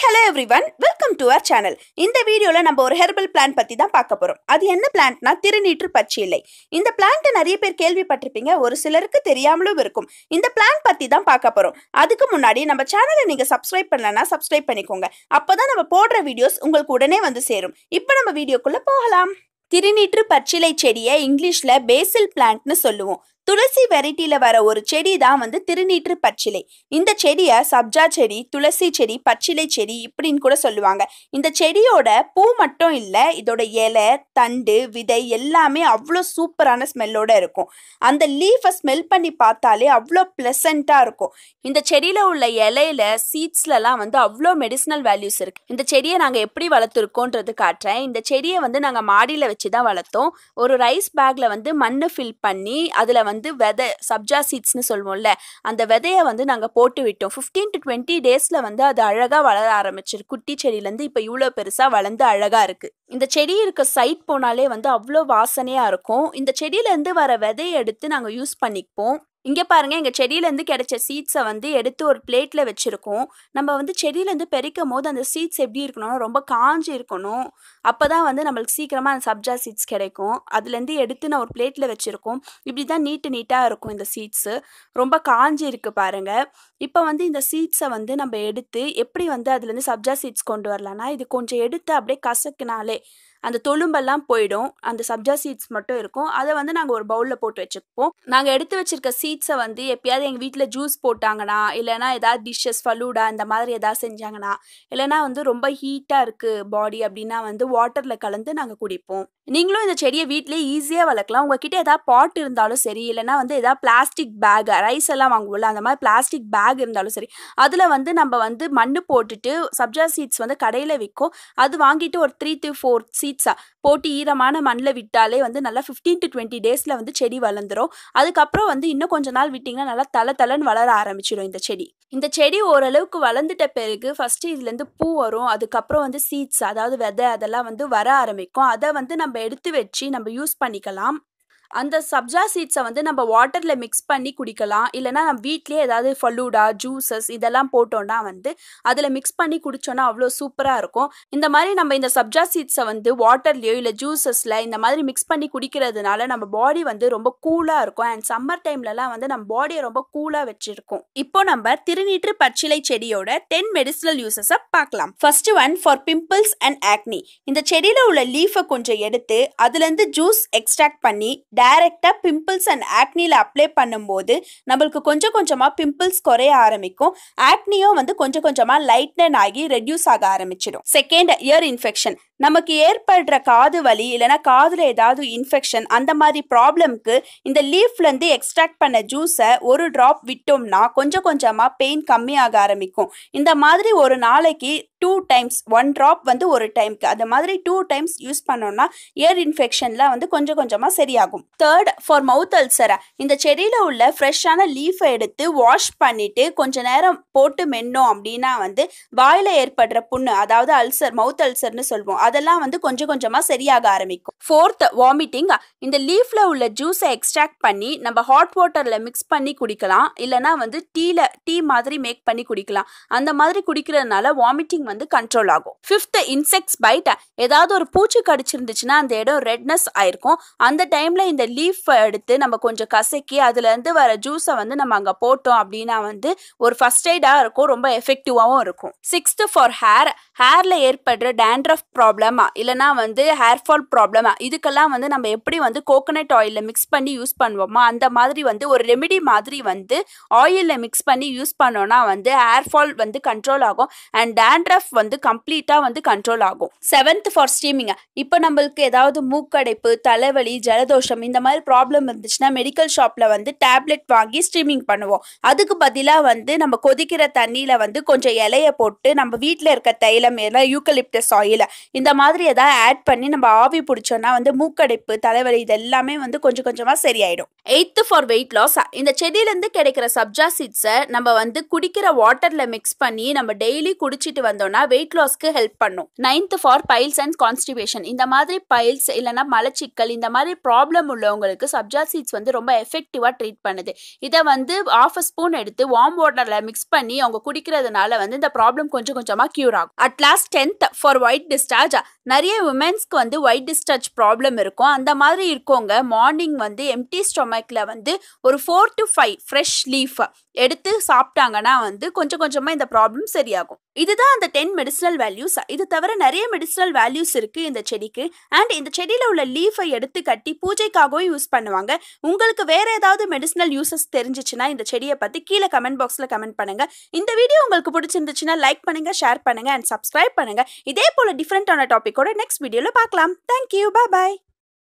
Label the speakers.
Speaker 1: Hi hello everyone welcome to our channel. இந்த வீடியோவில் நம்ம ஒரு ஹெர்பல் பிளான்ட் பற்றி தான் பார்க்க போகிறோம் அது என்ன பிளான்ட்னா திருநீற்று பச்சிலை இந்த பிளான்ட்டை நிறைய பேர் கேள்விப்பட்டிருப்பீங்க ஒரு சிலருக்கு தெரியாமலும் இருக்கும். இந்த பிளான்ட் பற்றி தான் பார்க்க போகிறோம் அதுக்கு முன்னாடி நம்ம சேனலை நீங்கள் சப்ஸ்கிரைப் பண்ணலன்னா சப்ஸ்கிரைப் பண்ணிக்கோங்க. அப்போ தான் நம்ம போடுற வீடியோஸ் உங்களுக்கு உடனே வந்து சேரும். இப்போ நம்ம வீடியோக்குள்ளே போகலாம். திருநீற்று பச்சிலை செடியை இங்கிலீஷில் பேசில் பிளான்ட்னு சொல்லுவோம். துளசி வெரைட்டியில் வர ஒரு செடி தான் வந்து திருநீற்று பச்சிலை. இந்த செடியை சப்ஜா செடி துளசி செடி பச்சிலை செடி இப்படின்னு கூட சொல்லுவாங்க. இந்த செடியோட பூ மட்டும் இல்லை இதோட இலை தண்டு விதை எல்லாமே அவ்வளோ சூப்பரான ஸ்மெல்லோட இருக்கும். அந்த லீஃபை ஸ்மெல் பண்ணி பார்த்தாலே அவ்வளோ ப்ளசண்ட்டாக இருக்கும். இந்த செடியில் உள்ள இலையில சீட்ஸ்லலாம் வந்து அவ்வளோ மெடிசனல் வேல்யூஸ் இருக்கு. இந்த செடியை நாங்கள் எப்படி வளர்த்துருக்கோன்றது காட்டுறேன். இந்த செடியை வந்து நாங்கள் மாடியில் வச்சு தான் வளர்த்தோம். ஒரு ரைஸ் பேக்கில் வந்து மண்ணு ஃபில் பண்ணி அதில் வந்து வந்து விதை சப்ஜா சீட்ஸ்னு சொல்லுவோம்ல அந்த விதையை வந்து நாங்கள் போட்டு விட்டோம். ஃபிஃப்டீன் டு டுவெண்ட்டி டேஸில் வந்து அது அழகாக வளர ஆரம்பிச்சிரு குட்டி செடியிலேருந்து இப்போ இவ்வளோ பெருசாக வளர்ந்து அழகாக இருக்குது இந்த செடி இருக்க சைட் போனாலே வந்து அவ்வளோ வாசனையாக இருக்கும். இந்த செடியிலேருந்து வர விதையை எடுத்து நாங்கள் யூஸ் பண்ணிப்போம். இங்கே பாருங்க எங்கள் செடியிலேருந்து கிடைச்ச சீட்ஸை வந்து எடுத்து ஒரு பிளேட்டில் வச்சுருக்கோம். நம்ம வந்து செடியிலேருந்து பெருக்கும் போது அந்த சீட்ஸ் எப்படி இருக்கணும் ரொம்ப காஞ்சி இருக்கணும் அப்போ தான் வந்து நம்மளுக்கு சீக்கிரமாக அந்த சப்ஜா சீட்ஸ் கிடைக்கும். அதுலேருந்து எடுத்து நான் ஒரு பிளேட்டில் வச்சுருக்கோம். இப்படி தான் நீட்டு நீட்டாக இருக்கும் இந்த சீட்ஸு ரொம்ப காஞ்சி இருக்குது பாருங்கள் இப்போ வந்து இந்த சீட்ஸை வந்து நம்ம எடுத்து எப்படி வந்து அதுலேருந்து சப்ஜா சீட்ஸ் கொண்டு வரலான்னா இது கொஞ்சம் எடுத்து அப்படியே கசக்குனாலே அந்த தொழும்பெல்லாம் போயிடும். அந்த சப்ஜா சீட்ஸ் மட்டும் இருக்கும். அதை வந்து நாங்கள் ஒரு பவுலில் போட்டு வச்சுப்போம் நாங்கள் எடுத்து வச்சிருக்க சீட்ஸை வந்து எப்பயாவது எங்கள் வீட்டில் ஜூஸ் போட்டாங்கன்னா இல்லைனா ஏதாவது டிஷ்ஷஸ் ஃபலூடா இந்த மாதிரி ஏதாவது செஞ்சாங்கன்னா இல்லைனா வந்து ரொம்ப ஹீட்டாக இருக்குது பாடி அப்படின்னா வந்து வாட்டரில் கலந்து நாங்கள் குடிப்போம். நீங்களும் இந்த செடியை வீட்டிலே ஈஸியாக வளர்க்கலாம். உங்ககிட்ட ஏதாவது பாட் இருந்தாலும் சரி இல்லைனா வந்து ஏதாவது பிளாஸ்டிக் பேக் ரைஸ் எல்லாம் வாங்குவோம்ல அந்த மாதிரி பிளாஸ்டிக் பேக் இருந்தாலும் சரி அதில் வந்து நம்ம வந்து மண் போட்டுட்டு சப்ஜா சீட்ஸ் வந்து கடையில் விற்கும். அது வாங்கிட்டு ஒரு த்ரீ டு ஃபோர் சீட்ஸாக போட்டு ஈரமான மண்ணில் விட்டாலே வந்து நல்லா ஃபிஃப்டீன் டு டுவெண்ட்டி டேஸில் வந்து செடி வளர்ந்துரும். அதுக்கப்புறம் வந்து இன்னும் கொஞ்ச நாள் விட்டிங்கன்னா நல்லா தலை தலைன்னு வளர ஆரம்பிச்சிடும் இந்த செடி. இந்த செடி ஓரளவுக்கு வளர்ந்துட்ட பிறகு ஃபஸ்ட்டு இதுலேருந்து பூ வரும் அதுக்கப்புறம் வந்து சீட்ஸ் அதாவது விதை அதெல்லாம் வந்து வர ஆரம்பிக்கும். அதை வந்து நம்ம எடுத்து வச்சு நம்ம யூஸ் பண்ணிக்கலாம். அந்த சப்ஜா சீட்ஸை வந்து நம்ம வாட்டரில் மிக்ஸ் பண்ணி குடிக்கலாம். இல்லைனா நம்ம வீட்லேயே ஏதாவது ஃபலூடா ஜூஸஸ் இதெல்லாம் போட்டோன்னா வந்து அதில் மிக்ஸ் பண்ணி குடித்தோன்னா அவ்வளோ சூப்பராக இருக்கும். இந்த மாதிரி நம்ம இந்த சப்ஜா சீட்ஸை வந்து வாட்டர்லேயோ இல்லை ஜூஸஸில் இந்த மாதிரி மிக்ஸ் பண்ணி குடிக்கிறதுனால நம்ம பாடி வந்து ரொம்ப கூலாக இருக்கும். அண்ட் சம்மர் டைம்லலாம் வந்து நம்ம பாடியை ரொம்ப கூலாக வச்சுருக்கோம். இப்போ நம்ம திருநீற்று பச்சிலை செடியோட டென் மெடிசினல் யூசஸை பார்க்கலாம். First one for pimples and acne இந்த செடியில் உள்ள லீஃபை கொஞ்சம் எடுத்து அதுலேருந்து ஜூஸ் எக்ஸ்ட்ராக்ட் பண்ணி டைரெக்டாக பிம்பிள்ஸ் அண்ட் ஆக்னியில் அப்ளை பண்ணும்போது நம்மளுக்கு கொஞ்சம் கொஞ்சமாக பிம்பிள்ஸ் குறைய ஆரம்பிக்கும். ஆக்னியும் வந்து கொஞ்சம் கொஞ்சமாக லைட்டன் ஆகி ரெடியூஸ் ஆக ஆரம்பிச்சிடும். செகண்ட் இயர் இன்ஃபெக்ஷன் நமக்கு ஏற்படுற காது வலி இல்லைனா காதில் ஏதாவது இன்ஃபெக்ஷன் அந்த மாதிரி ப்ராப்ளம்க்கு இந்த லீஃப்லேருந்து எக்ஸ்ட்ராக்ட் பண்ண ஜூஸை ஒரு ட்ராப் விட்டோம்னா கொஞ்சம் கொஞ்சமாக பெயின் கம்மியாக ஆரம்பிக்கும். இந்த மாதிரி ஒரு நாளைக்கு டூ டைம்ஸ் ஒன் ட்ராப் வந்து ஒரு டைம்க்கு அந்த மாதிரி டூ டைம்ஸ் யூஸ் பண்ணோம்னா இயர் இன்ஃபெக்ஷன்லாம் வந்து கொஞ்சம் கொஞ்சமாக சரியாகும். தேர்ட் ஃபார் மவுத் அல்சரா இந்த செடியில் உள்ள ஃப்ரெஷ்ஷான லீஃபை எடுத்து வாஷ் பண்ணிட்டு கொஞ்ச நேரம் போட்டு மென்னோம் அப்படின்னா வந்து வாயில் ஏற்படுற புண்ணு அதாவது அல்சர் மவுத் அல்சர்னு சொல்லுவோம் அதெல்லாம் வந்து கொஞ்சம் கொஞ்சமாக சரியாக ஆரம்பிக்கும். ஃபோர்த் வாமிட்டிங் இந்த லீஃபில் உள்ள ஜூஸை எக்ஸ்ட்ராக்ட் பண்ணி நம்ம ஹாட் வாட்டரில் மிக்ஸ் பண்ணி குடிக்கலாம். இல்லைனா வந்து டீல டீ மாதிரி மேக் பண்ணி குடிக்கலாம். அந்த மாதிரி குடிக்கிறதுனால வாமிட்டிங் வந்து கண்ட்ரோல் ஆகும். ஃபிஃப்த் இன்செக்ட்ஸ் பைட் ஏதாவது ஒரு பூச்சி கடிச்சிருந்துச்சுன்னா அந்த இடம் ரெட்னஸ் ஆயிருக்கும். அந்த டைம்ல இந்த லீஃப் எடுத்து நம்ம கொஞ்சம் கசக்கி அதுலேருந்து வர ஜூஸை வந்து நம்ம அங்கே போட்டோம் அப்படின்னா வந்து ஒரு ஃபர்ஸ்ட் எய்டாக இருக்கும் ரொம்ப எஃபெக்டிவாகவும் இருக்கும். சிக்ஸ்த்து ஃபார் ஹேர் ஹேரில் ஏற்படுற டேண்ட்ரஃப் ப்ராப்ளமா இல்லைனா வந்து ஹேர் ஃபால் ப்ராப்ளமா இதுக்கெல்லாம் வந்து நம்ம எப்படி வந்து கோகோனட் ஆயிலில் மிக்ஸ் பண்ணி யூஸ் பண்ணுவோமோ அந்த மாதிரி வந்து ஒரு ரெமிடி மாதிரி வந்து ஆயிலில் மிக்ஸ் பண்ணி யூஸ் பண்ணோன்னா வந்து ஹேர் ஃபால் வந்து கண்ட்ரோல் ஆகும் அண்ட் டேண்ட்ரஃப் வந்து கம்ப்ளீட்டாக வந்து கண்ட்ரோல் ஆகும். செவன்த் ஃபார் ஸ்டீமிங் இப்போ நம்மளுக்கு ஏதாவது மூக்கடைப்பு தலைவலி ஜலதோஷம் இந்த மாதிரி ப்ராப்ளம் இருந்துச்சுன்னா மெடிக்கல் ஷாப்பில் வந்து டேப்லெட் வாங்கி ஸ்ட்ரீமிங் பண்ணுவோம். அதுக்கு பதிலாக வந்து நம்ம கொதிக்கிற தண்ணியில் வந்து கொஞ்சம் இலையை போட்டு நம்ம வீட்டில் இருக்க தைலம் எல்லாம் யூக்கலிப்டஸ் ஆயில் இந்த மாதிரி எதாவது ஆட் பண்ணி நம்ம ஆவி பிடிச்சோன்னா வந்து மூக்கடைப்பு தலைவலி இது எல்லாமே வந்து கொஞ்சம் கொஞ்சமாக சரியாயிடும். எயித்து ஃபார் வெயிட் லாஸ் இந்த செடியிலேருந்து கிடைக்கிற சப்ஜா சீட்ஸை நம்ம வந்து குடிக்கிற வாட்டரில் மிக்ஸ் பண்ணி நம்ம டெய்லி குடிச்சிட்டு வந்தோம்னா வெயிட் லாஸ்க்கு ஹெல்ப் பண்ணும். Ninth for piles and constipation இந்த மாதிரி பைல்ஸ் இல்லைனா மலச்சிக்கல் இந்த மாதிரி ப்ராப்ளம் உள்ளவங்களுக்கு சப்ஜா சீட்ஸ் வந்து ரொம்ப எஃபெக்டிவாக ட்ரீட் பண்ணுது. இதை வந்து ஆஃப் அ ஸ்பூன் எடுத்து வார்ம் வாட்டரில் மிக்ஸ் பண்ணி அவங்க குடிக்கிறதுனால வந்து இந்த ப்ராப்ளம் கொஞ்சம் கொஞ்சமாக க்யூர் ஆகும். At last tenth for white discharge நிறைய உமன்ஸ்க்கு வந்து ஒயிட் டிஸ்சார்ஜ் ப்ராப்ளம் இருக்கும். அந்த மாதிரி இருக்கவங்க மார்னிங் வந்து எம்டி ஸ்டொமக்கில் வந்து ஒரு four to five fresh leaf எடுத்து சாப்பிட்டாங்கன்னா வந்து கொஞ்சம் கொஞ்சமாக இந்த ப்ராப்ளம் சரியாகும். இதுதான் அந்த டென் மெடிசனல் வேல்யூஸ் இது தவிர நிறைய மெடிசனல் வேல்யூஸ் இருக்கு இந்த செடிக்கு. அண்ட் இந்த செடியில் உள்ள லீஃபை எடுத்து கட்டி பூஜைக்காக பூஜைக்காகவும் யூஸ் பண்ணுவாங்க. உங்களுக்கு வேற ஏதாவது மெடிசனல் யூசஸ் தெரிஞ்சிச்சுன்னா இந்த செடியை பற்றி கீழே கமெண்ட் பாக்ஸில் கமெண்ட் பண்ணுங்க. இந்த வீடியோ உங்களுக்கு பிடிச்சிருந்துச்சுன்னா லைக் பண்ணுங்க ஷேர் பண்ணுங்க அண்ட் சப்ஸ்கிரைப் பண்ணுங்க. இதே போல டிஃப்ரெண்டான டாப்பிக்கோட நெக்ஸ்ட் வீடியோவில் பார்க்கலாம். Thank you bye